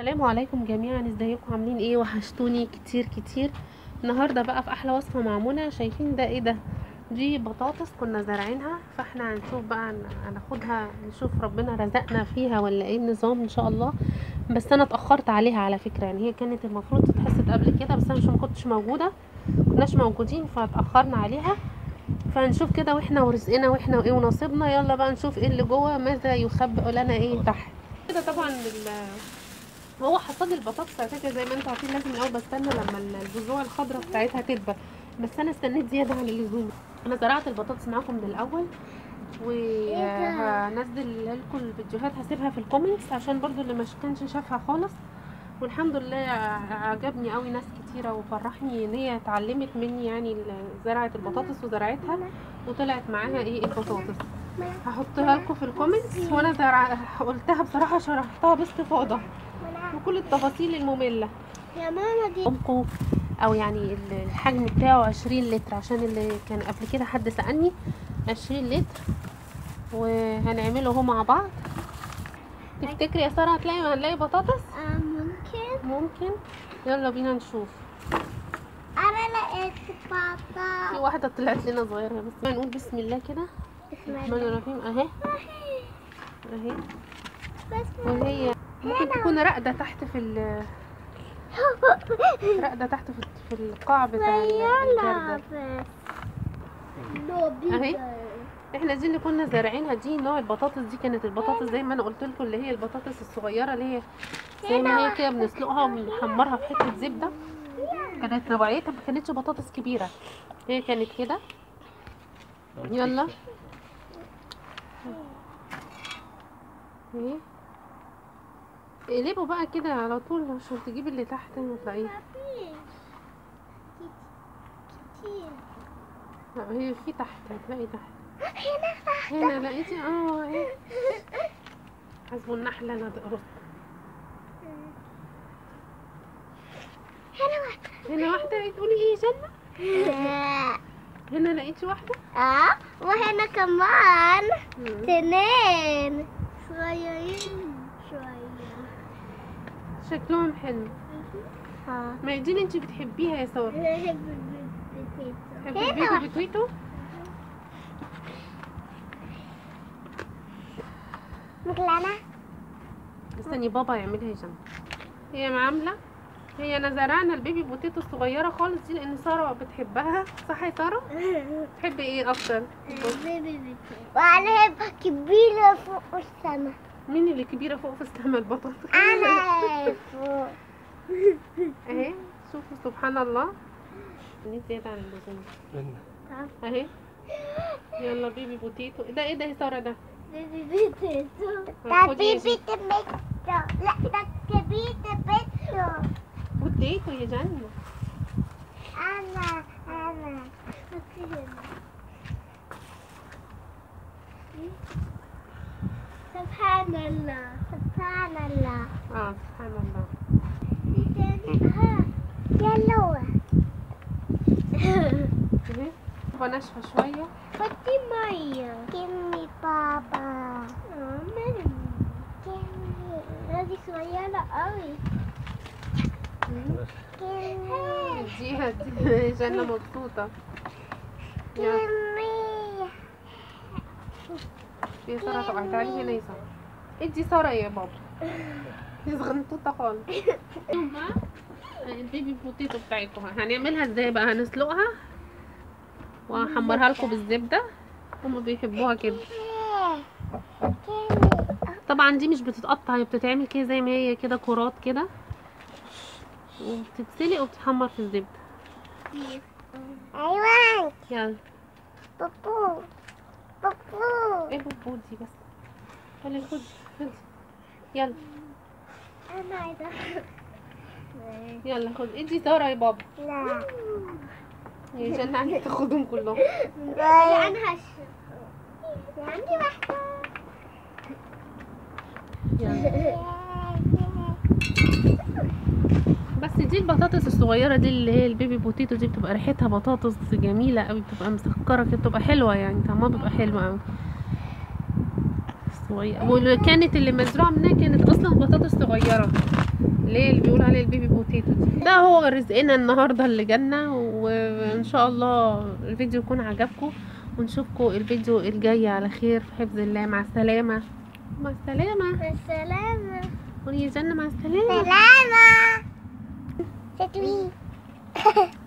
السلام عليكم جميعا. ازيكم؟ عاملين إيه؟ وحشتوني كتير كتير. النهارده بقى في أحلى وصفة مع منى. شايفين ده إيه ده؟ دي بطاطس كنا زارعينها فاحنا هنشوف بقى هناخدها نشوف ربنا رزقنا فيها ولا إيه النظام إن شاء الله. بس أنا اتأخرت عليها على فكرة. يعني هي كانت المفروض تتحسد قبل كده بس أنا مش ما كنتش موجودة كناش موجودين فاتأخرنا عليها. فنشوف كده وإحنا ورزقنا وإحنا وايه ونصيبنا. يلا بقى نشوف إيه اللي جوه ماذا يخبئ لنا إيه تحت. كده طبعا هو حصاد البطاطس على فكره زي ما أنتوا عارفين لازم الأول بستنى لما البذوع الخضراء بتاعتها تكبر بس أنا استنيت زيادة عن اللزوم. أنا زرعت البطاطس معاكم من الأول وهنزل لكم الفيديوهات هسيبها في الكومنتس عشان برضو اللي مش كانش شافها خالص. والحمد لله عجبني قوي ناس كتيرة وفرحني إن هي اتعلمت مني يعني زرعت البطاطس وزرعتها وطلعت معاها إيه؟ البطاطس. هحطها لكم في الكومنتس وأنا. قلتها بصراحة شرحتها باستفاضة. وكل التفاصيل المملة. يا ماما دي. عمقه أو يعني الحجم بتاعه عشرين لتر عشان اللي كان قبل كده حد سألني عشرين لتر وهنعمله اهو مع بعض. تفتكري يا سارة هتلاقي هنلاقي بطاطس؟ آه ممكن. ممكن. يلا بينا نشوف. أنا لقيت في بابا واحدة طلعت لنا صغيرة بس. نقول بسم الله كده. بسم الرحمن الله الرحيم أهي. أهي. بسم وهي ممكن تكون راقدة تحت في ال راقدة تحت في في القاع بتاع أهي. إحنا دي اللي كنا زارعينها دي نوع البطاطس دي كانت البطاطس زي ما أنا قلت لكم اللي هي البطاطس الصغيرة اللي هي زي ما هي كده بنسلقها وبنحمرها في حتة زبدة. كانت نوعيتها ما كانتش بطاطس كبيرة. هي كانت كده. يلا. إيه اقلبوا بقى كده على طول عشان تجيب اللي تحت ما تلاقيه كتير لا، هي في تحت هتلاقي تحت. هنا تحت هنا لقيتي؟ آه إيه؟ حسب النحله أنا تقرص هنا واحدة. هنا واحدة؟ تقولي إيه جنة؟ هنا لقيتي واحدة؟ آه وهنا كمان. اثنين صغيرين شوية. شكلهم حلو. آه. ما اللي انت بتحبيها يا ساره تحبي البيتو واحدة. بتويتو مثل أنا استني بابا يعملها يا جنه هي عامله هي أنا زرعنا ال baby potato الصغيرة خالص دي لأن سارة بتحبها. صح يا سارة؟ بتحبي إيه أكتر؟ baby بيتزا وعليها كبيرة فوق السما مين اللي كبيرة فوق في السما البطاطا؟ أنا. فوق أهي شوفوا سبحان الله. دي زيادة عن اللزوم. أهي. يلا baby potato. ده إيه ده يا ساره ده؟ baby بيتزا ده ده baby tomato لا ده كبير tomato potato يا جنه أنا أنا. سبحان الله سبحان الله. آه سبحان الله. يلو اهي تبقى ناشفه شوية. حطي مية. كمي بابا. كمي هذه صغيرة قوي اديها اديها جنة مبسوطة. يا سارة تقعي تعالي هنا يا ادي سارة يا بابا. دي صغنطوطة خالص. ال baby potato بتاعتكم. هنعملها إزاي بقى؟ هنسلقها وهحمرها لكم بالزبدة. هما بيحبوها كده. طبعا دي مش بتتقطع هي بتتعمل كده زي ما هي كده كرات كده. وبتتسلق وبتتحمر في الزبدة. أيوه. يلا. بابو. بابو. إيه بوبو دي بس؟ خلي خدي يلا. أنا عايزة يلا خد. ادي سارة يا بابا. لا. يا جنة عايزة تاخدهم كلهم. أنا هشرب عندي واحدة. بس دي البطاطس الصغيرة دي اللي هي ال baby potato دي بتبقى ريحتها بطاطس جميلة قوي بتبقى مسكرة كده بتبقى حلوة يعني طعمها بيبقى حلو قوي صغيرة واللي كانت اللي مزروعة منها كانت أصلا بطاطس صغيرة. ليه اللي بيقول عليه ال baby potato ده هو رزقنا النهارده اللي جالنا وإن شاء الله الفيديو يكون عجبكم. ونشوفكم الفيديو الجاي على خير. في حفظ الله. مع السلامة. مع السلامة. السلامة. ونيجي جنة مع السلامة. سلامة. تتوين